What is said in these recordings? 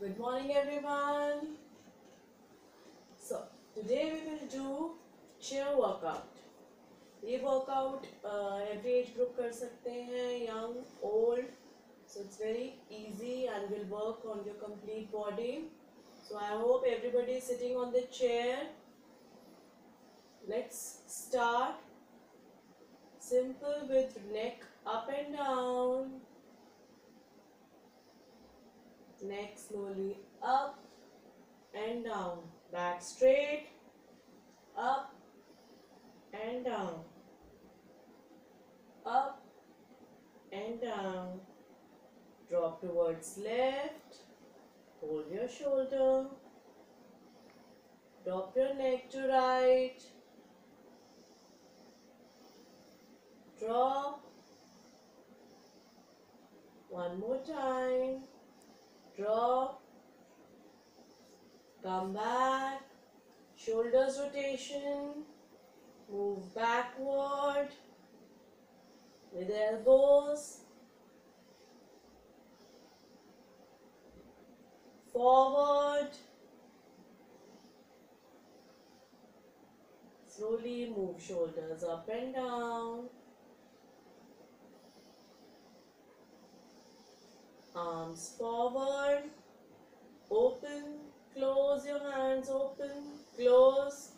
Good morning, everyone. So, today we will do chair workout. ये workout every age group कर सकते हैं young old so it's very easy and will work on your complete body so I hope everybody is sitting on the chair let's start simple with neck up and down neck slowly up and down. Back straight up and down. Up and down. Drop towards left. Hold your shoulder. Drop your neck to right. Drop. One more time drop come back. Shoulders rotation. Move backward. With elbows. Forward. Slowly move shoulders up and down arms forward. Open. Close your hands. Open. Close.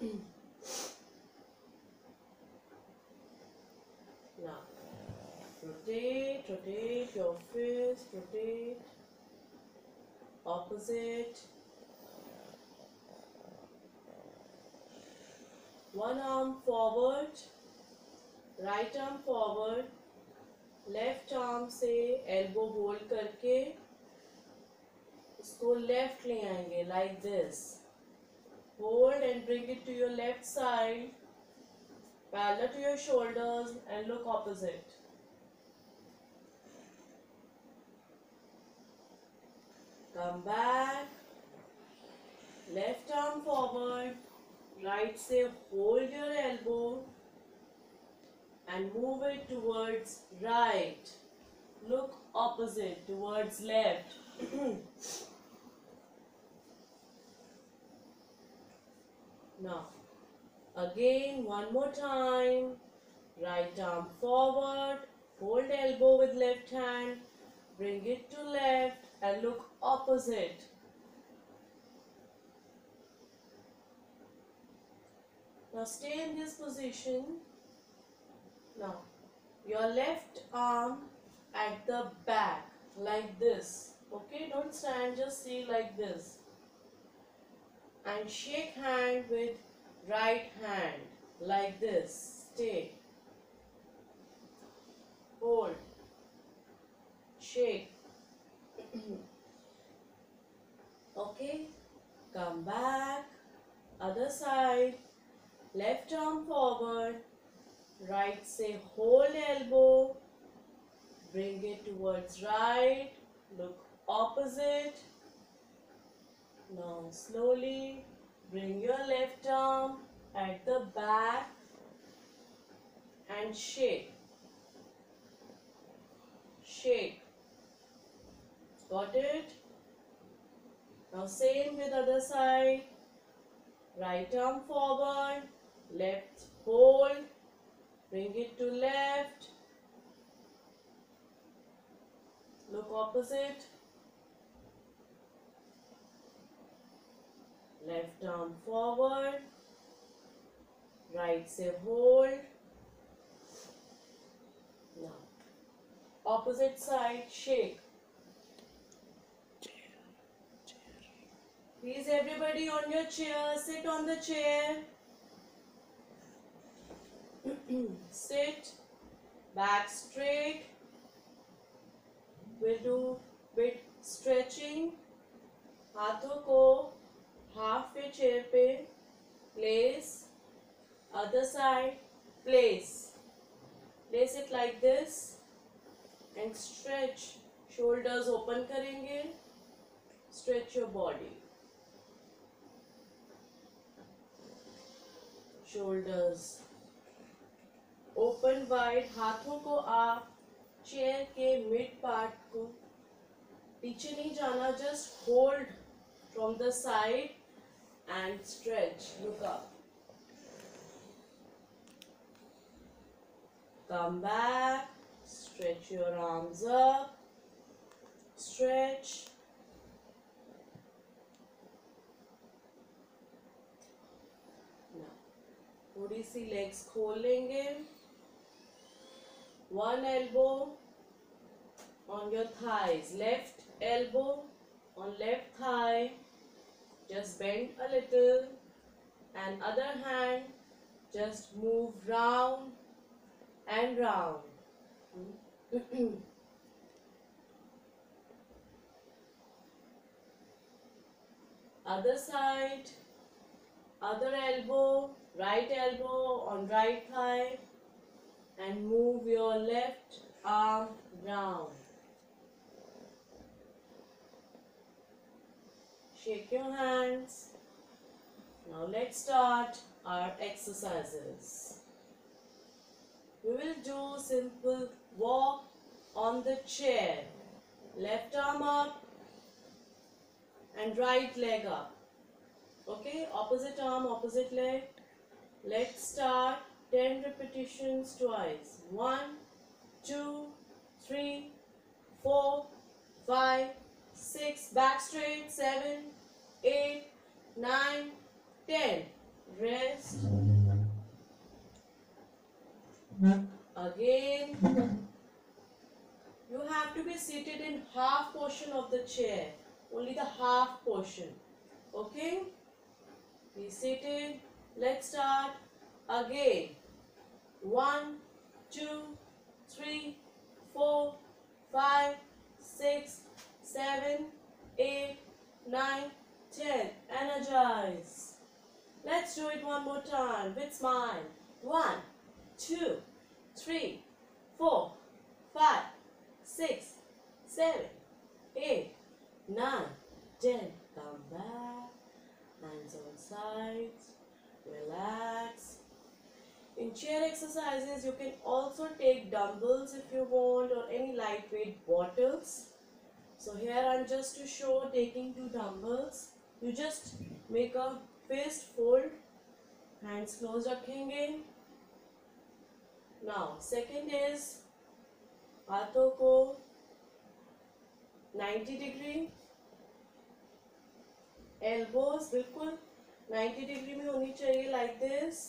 Now rotate rotate your fist rotate. Opposite. One arm forward right arm forward, left arm से elbow hold करके इसको left ले आएँगे like this hold and bring it to your left side parallel to your shoulders and look opposite come back left arm forward right से hold your elbow and move it towards right. Look opposite towards left. now, again, one more time. Right arm forward, hold elbow with left hand, bring it to left and look opposite. Now stay in this position now, your left arm at the back like this. Okay, don't stand, just see like this. And shake hand with right hand like this. Stay. Hold. Shake. okay, come back. Other side. Left arm forward right say whole elbow bring it towards right look opposite now slowly bring your left arm at the back and shake shake got it? Now same with other side right arm forward left hold Bring it to left. Look opposite. Left arm forward. Right say hold. Now, opposite side shake. Please everybody on your chair, sit on the chair. sit back straight. We'll do bit stretching. हाथों को half way chair पे place other side place place it like this and stretch shoulders open करेंगे. Stretch your body shoulders open wide हाथों को आप chair के mid part को पीछे नहीं जाना just hold from the side and stretch look up back. Stretch your arms up. Stretch. Now, थोड़ी सी लेग्स खोल लेंगे। One elbow on your thighs. Left elbow on left thigh. Just bend a little. And other hand just move round and round. Other side other elbow right elbow on right thigh and move your left arm down. shake your hands. Now let's start our exercises. We will do simple walk on the chair. Left arm up and right leg up. Okay opposite arm opposite leg. Let's start 10 repetitions twice. One, two, three, four, five, six. back straight 7 8 9 10 rest. Again. You have to be seated in half portion of the chair. Only the half portion. Okay? Be seated. Let's start again one two three four five six seven eight nine ten. Energize. Let's do it one more time with smile. One two three four five six seven eight nine ten. Come back. Hands on sides. Relax in chair exercises you can also take dumbbells if you want or any lightweight bottles so here i'm just to show taking two dumbbells you just make a fist fold hands closed rakhenge now second is हाथों को 90 degree elbows बिल्कुल 90 degree में होनी चाहिए like this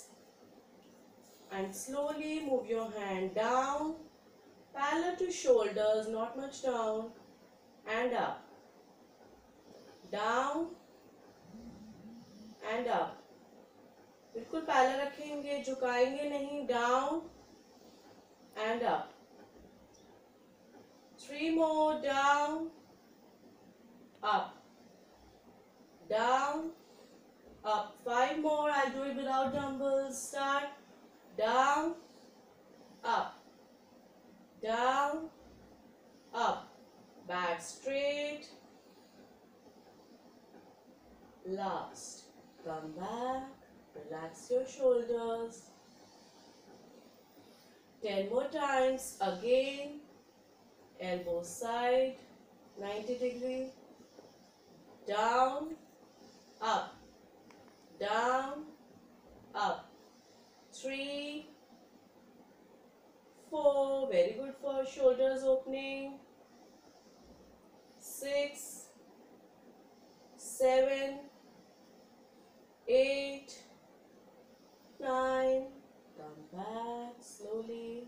and slowly move your hand down parallel to shoulders not much down and up down and up बिल्कुल parallel रखेंगे झुकाएंगे नहीं down and up three more down up down up five more i'll do it without dumbbells start down up. Down up. Back straight. Last. Come back. Relax your shoulders. 10 more times. Again. Elbow side. 90 degree. Down up. Down up three four very good for shoulders opening. Six seven eight nine. Come back slowly.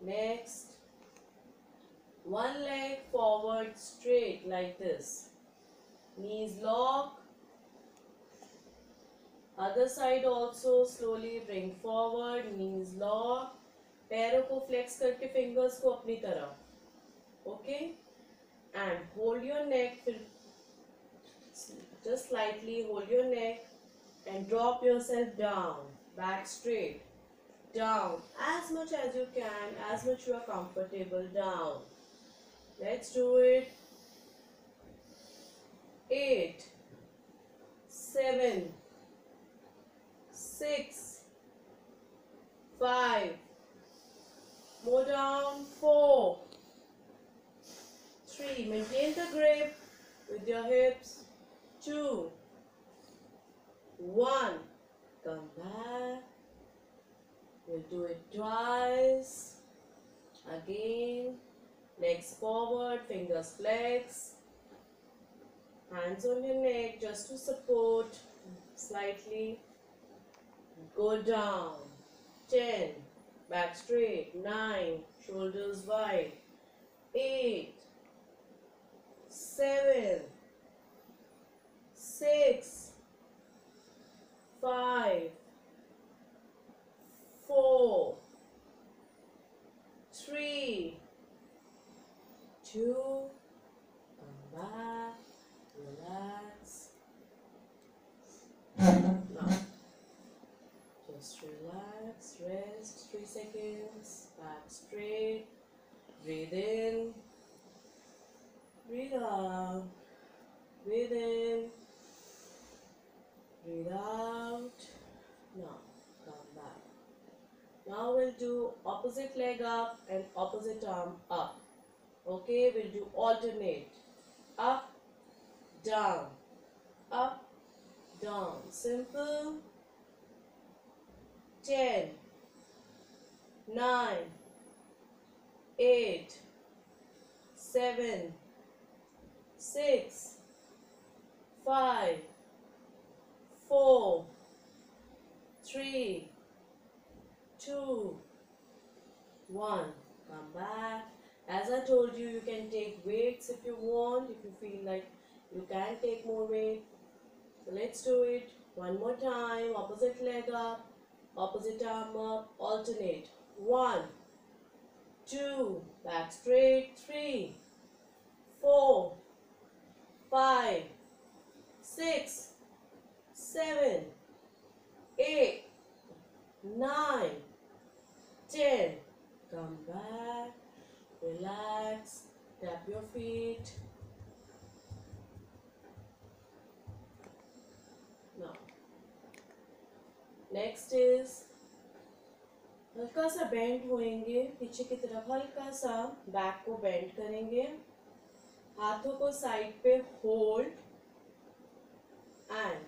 Next. One leg forward straight like this. Knees lock other side also slowly bring forward knees lock पैरों को flex करके fingers को अपनी तरफ okay and hold your neck फिर just slightly hold your neck and drop yourself down back straight down as much as you can as much you are comfortable down let's do it eight seven Five. More down four. Three. Maintain the grip with your hips. Two. One. Come back. We'll do it twice. Again. Legs forward. Fingers flex. Hands on your neck just to support. Slightly. Go down 10 back straight. 9 shoulders wide. 8 7 6 5 4 3 2 come back. Relax just relax rest 3 seconds back straight breathe in breathe out breathe in breathe out now come back. Now we'll do opposite leg up and opposite arm up. Okay we'll do alternate. Up down. Up down. Simple 10 9 8 7 6 5 4 3 2 1 come back. As i told you you can take weights if you want. If you feel like you can take more weight so let's do it. One more time. Opposite leg up opposite arm up alternate. One two back straight three four five six seven eight nine ten. Come back relax tap your feet next is हल्का सा bend होएँगे, पीछे की तरफ़ हल्का सा back को bend करेंगे। हाथों को साइड पे hold and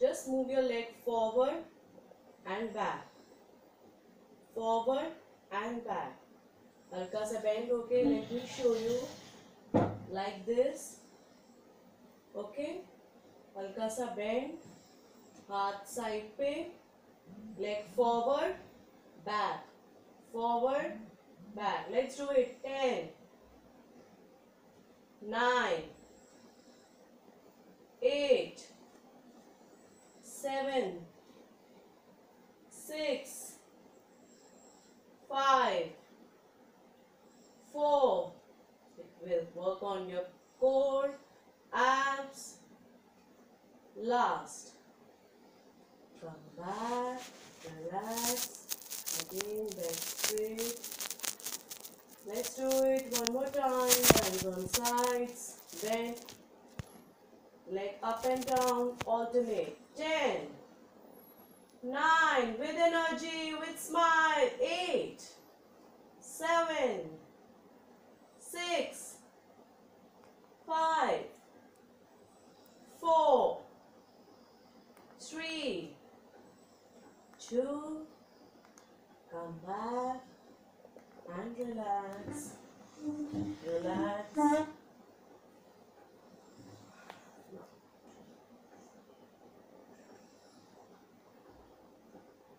just move your leg forward and back forward and back हल्का सा बेंड होके let me show you like this okay हल्का सा बेंड हाथ साइड पे leg forward back forward back let's do it ten nine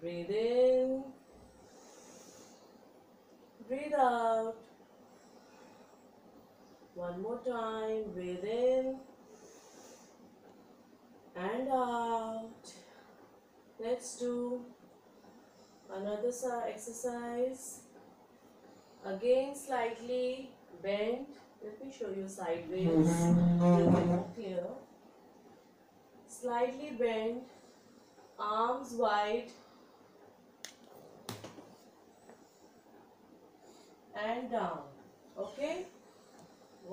Breathe in. Breathe out. One more time. Breathe in and out. Let's do another exercise. Again, slightly bend. Let me show you sideways. Clear. Slightly bend. Arms wide. And down okay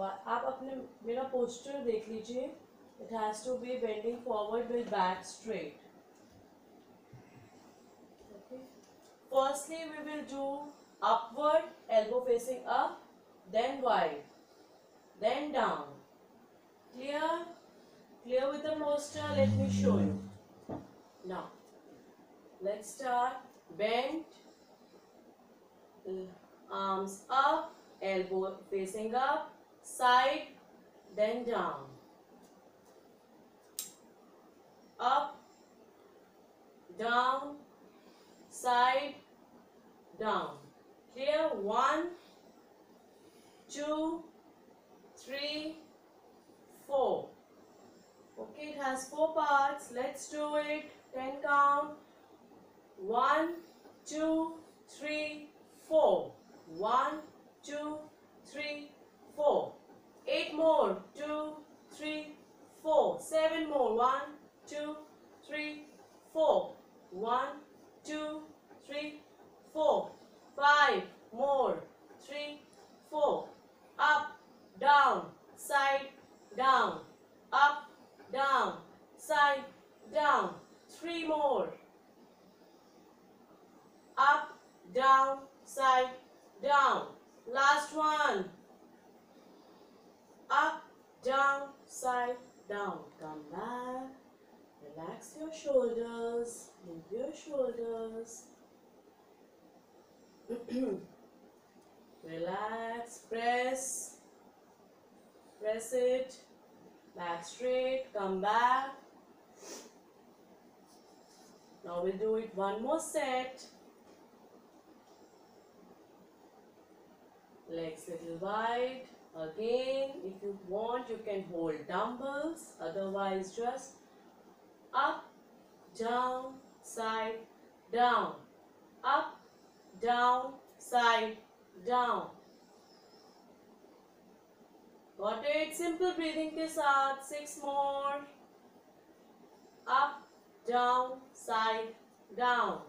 आप अपने मेरा poster देख लीजिए it has to be bending forward with back straight okay firstly we will do upward elbow facing up then wide then down clear clear with the posture let me show you now let's start bend arms up elbow facing up side then down. Up down side down. Clear? One two three four. Okay it has four parts. Let's do it. 10 count. One two three four one two three four. Eight more. Two three four. Seven more. One two three four. One two three four. Five more. Three four. Up down. Side down. Up down. Side down. Three more. Up down. Side down. Last one. Up down side down. Come back. Relax your shoulders. Move your shoulders. Relax. Press. Press it. Back straight. Come back. Now we'll do it one more set legs little wide. Again if you want you can hold dumbbells. Otherwise just up down side down. Up down side down. Got it? Simple breathing ke saath. Six more. Up down side down.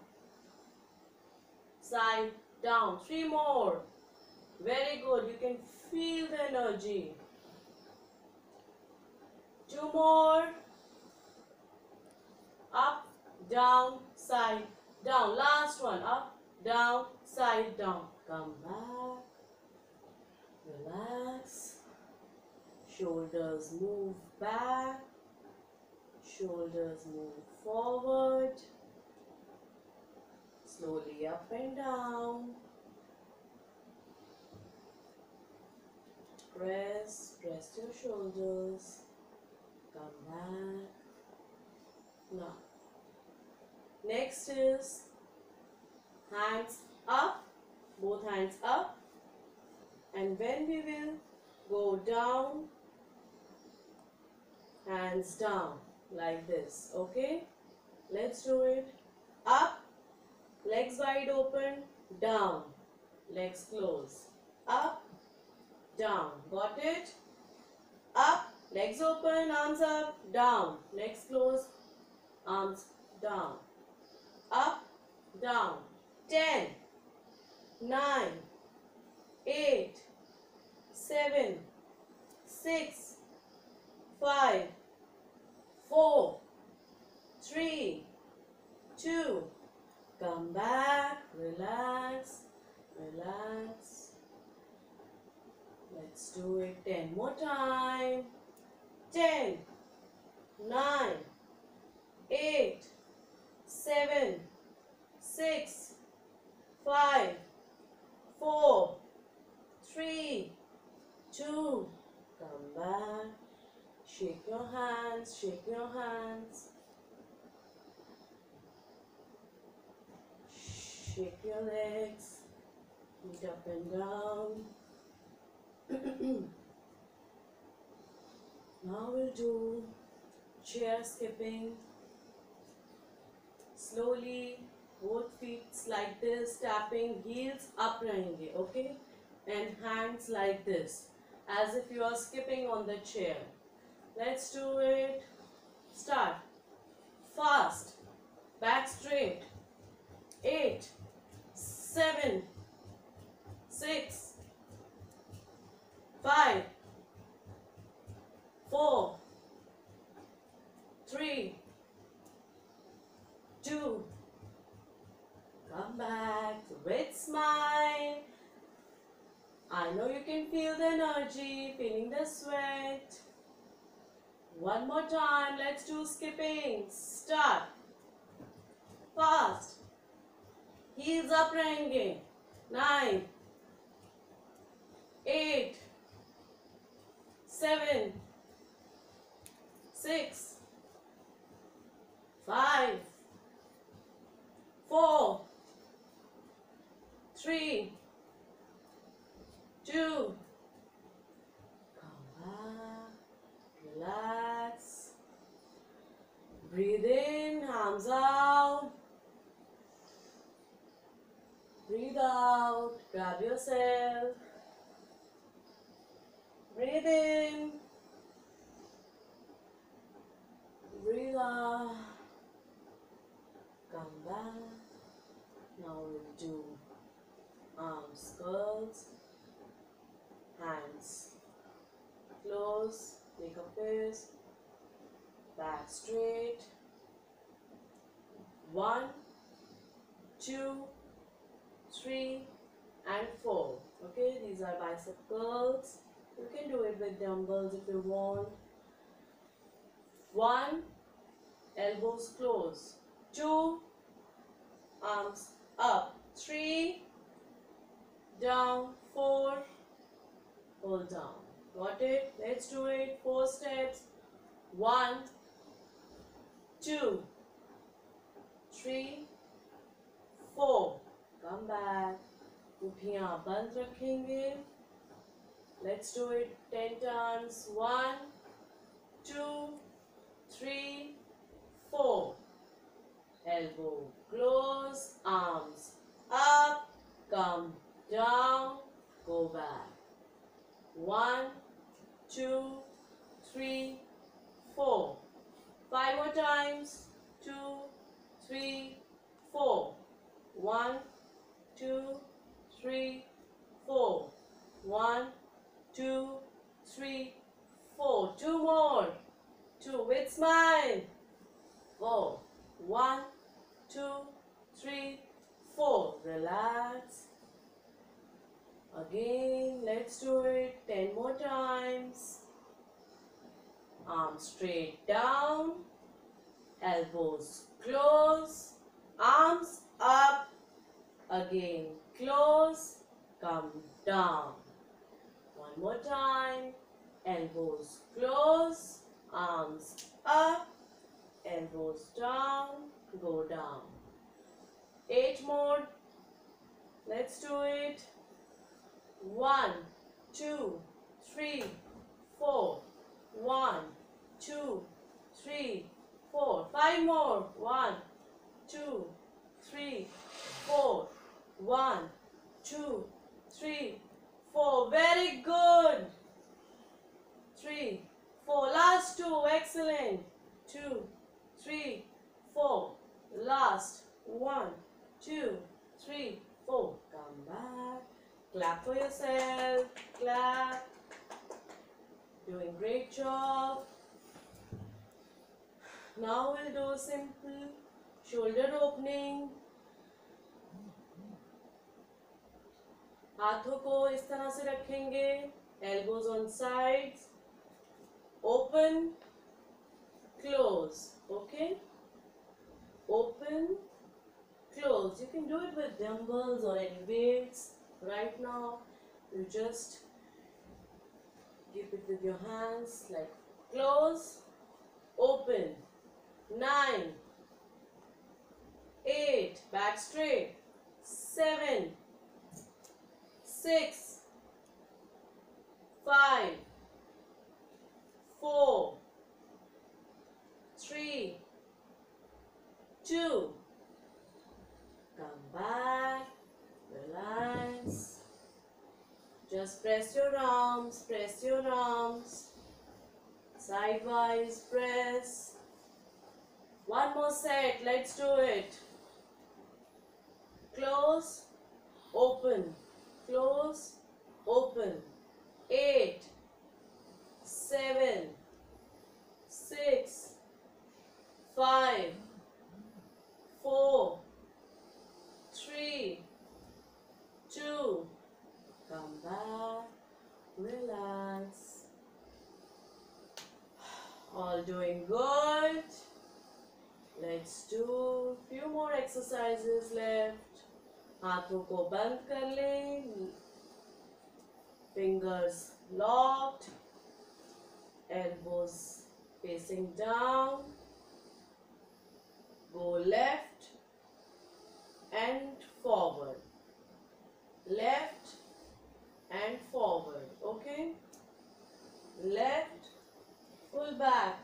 Side down. Three more very good. You can feel the energy. Two more. Up down side down. Last one. Up down side down. Come back. Relax. Shoulders move back. Shoulders move forward. Slowly up and down press press your shoulders. Come back. Now. Next is hands up both hands up. And when we will go down hands down like this okay? Let's do it. Up legs wide open down legs close. Up down. Got it? Up legs open arms up down. Legs close arms down. Up down. 10 9 8 7 6 5 4 3 2 come back relax relax let's do it 10 more time. 10 9 8 7 6 5 4 3 2 come back. Shake your hands shake your hands. Shake your legs. Feet up and down now we'll do chair skipping. Slowly both feet like this tapping heels up rahenge okay? And hands like this as if you are skipping on the chair. Let's do it. Start. Fast. Back straight. Eight. Seven six five, four, three, two, come back with smile. I know you can feel the energy, feeling the sweat. One more time, let's do skipping. Start. Fast. Heels up रहेंगे. Nine. Eight. Seven. Six. Five. Four. Three. Two. Come back. Relax. Breathe in, arms out. Breathe out. Grab yourself. Breathe in. Breathe out. Come back. Now we'll do arms curls, hands close, make a fist, back straight. One, two, three, and four. Okay, these are bicep curls. You can do it with dumbbells if you want. One, elbows close. Two, arms up. Three, down. Four, hold down. Got it? Let's do it. Four steps. One, two, three, four. Come back. Puphiyan band rakhenge. Let's do it 10 times. One, two, three, four. Elbow close, arms up, come down, go back. One, two, three, four. Five more times. Two, three, four. One, two, three, four. One, two, three, four. Two more. Two with smile. Four. One, two, three, four. Relax. Again, let's do it 10 more times. Arms straight down, elbows close, arms up, again close, come down. One more time, elbows close, arms up, elbows down, go down. Eight more. Let's do it. One, two, three, four. One, two, three, four. Five more. One, two, three, four. One, two, three, four. Very good. Three, four. Last two. Excellent. Two, three, four. Last. One, two, three, four. Come back. Clap for yourself. Clap. Doing great job. Now we'll do simple shoulder opening. हाथों को इस तरह से रखेंगे elbows on sides open close okay open close you can do it with dumbbells or any weights right now you just keep it with your hands like close open. Nine eight back straight. Seven six five four three two. Come back relax. Just press your arms press your arms. Sidewise press. One more set let's do it. Close open. Close open. Eight seven six five four three two come back relax. All doing good. Let's do few more exercises left. हाथों को बंद कर लें fingers locked elbows facing down go left and forward left and forward okay? Left pull back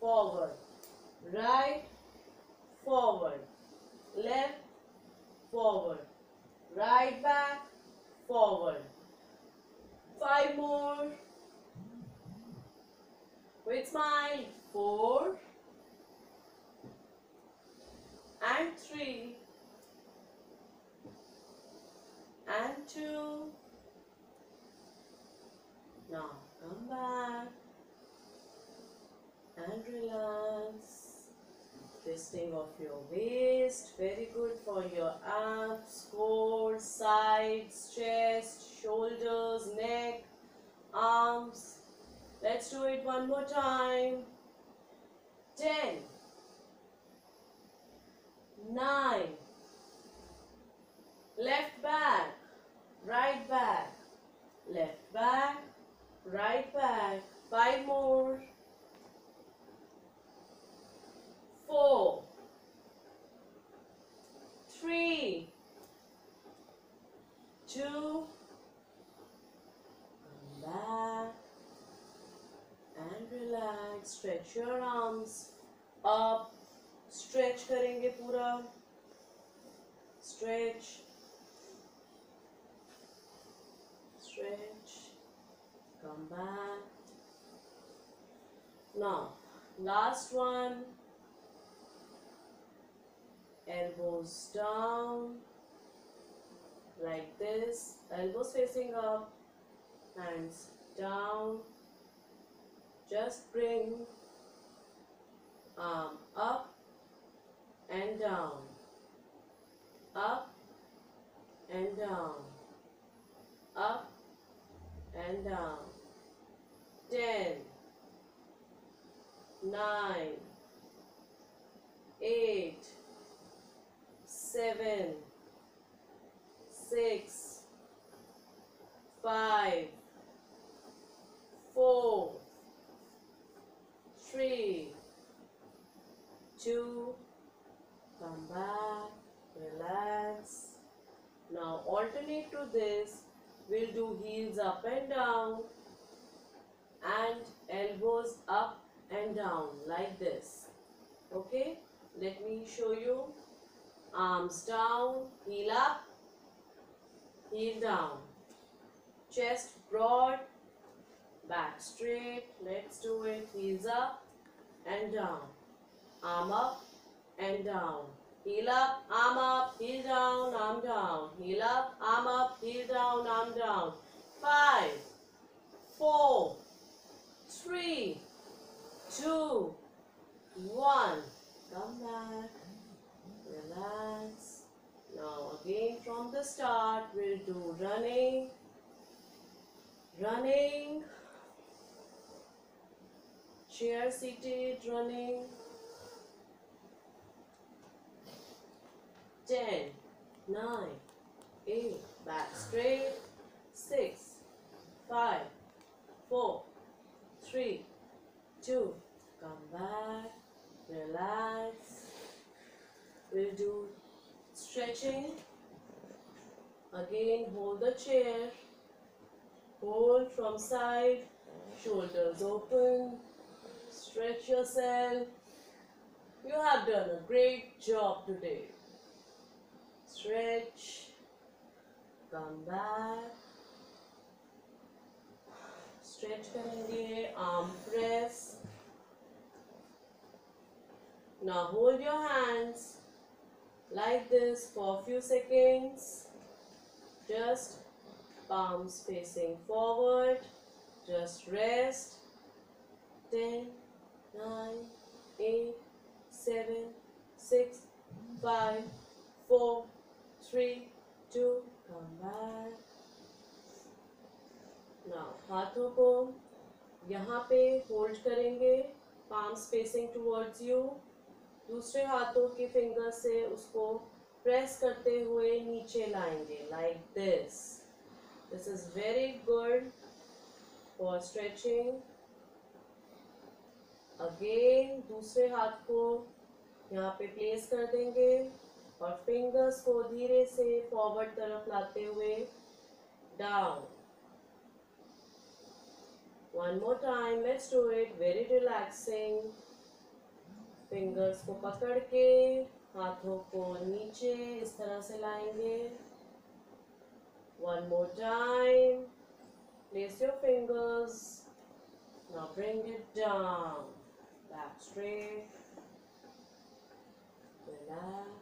forward. Right forward. Left forward. Right back forward. Five more. With smile. Four. And three and two now come back and relax. Twisting of your waist, very good for your abs, core, sides, chest, shoulders, neck, arms. Let's do it one more time. Ten, nine, left back, right back, left back, right back. Five more. Four. Three. Two. Come back. And relax. Stretch your arms up. Stretch करेंगे पूरा. Stretch. Stretch. come back. Now last one. Elbows down like this. Elbows facing up hands down. Just bring arm up and down. Up and down. Up and down ten, nine, eight, seven, six, five, four, three, two, come back, relax. Now alternate to this, we'll do heels up and down and elbows up and down like this. Okay? Let me show you. Arms down heel up heel down. Chest broad back straight let's do it. Heels up and down. Arm up and down heel up arm up heel down arm down heel up arm up heel down arm down five four three, two, one. Come back. Relax. Now again from the start we'll do running, running, chair seated running. Ten, nine, eight, back straight, six, five, four, three, two, come back, relax. We'll do stretching. Again, hold the chair. Hold from side, shoulders open. Stretch yourself. You have done a great job today Stretch. Come back. Stretch करेंगे arm press now hold your hands like this for a few seconds just palms facing forward just rest 10 9 8 7 6 5 4 3 2 come back now हाथों को यहाँ पे hold करेंगे palm spacing towards you दूसरे हाथों के finger से उसको प्रेस करते हुए नीचे लाएँगे like this this is very good for stretching again दूसरे हाथ को यहाँ पे प्लेस कर देंगे. और फिंगर्स को धीरे से फॉरवर्ड तरफ़ लाते हुए down one more time let's do it very relaxing fingers को पकड़ के हाथों को नीचे इस तरह से लाएँगे. One more time place your fingers now bring it down. Back straight. Relax.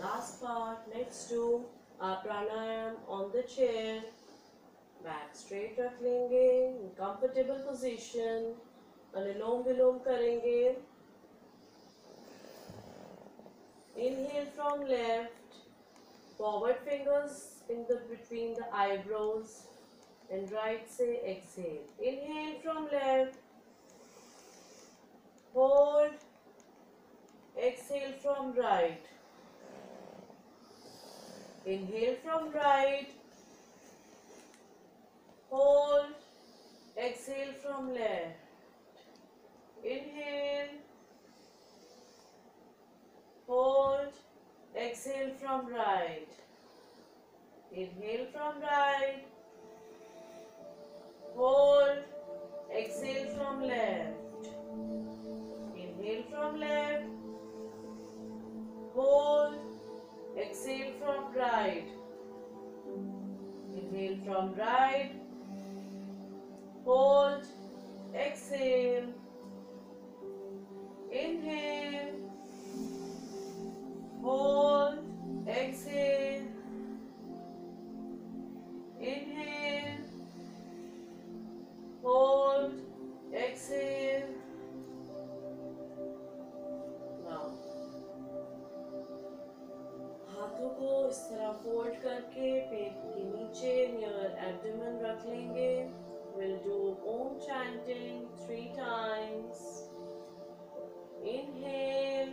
last part let's do our pranayam on the chair back straight रख लेंगे in comfortable position अनुलोम विलोम करेंगे inhale from left forward fingers in the between the eyebrows and right say exhale inhale from left hold exhale from right inhale from right hold exhale from left inhale hold exhale from right Inhale from right. Hold. Exhale from left. Inhale from left. Hold. Exhale from right. Inhale from right. Hold. Exhale. Inhale. Hold. Exhale. Inhale. Hold. Exhale. इस तरह fold करके पेट के नीचे near abdomen रख लेंगे। Will do om chanting three times inhale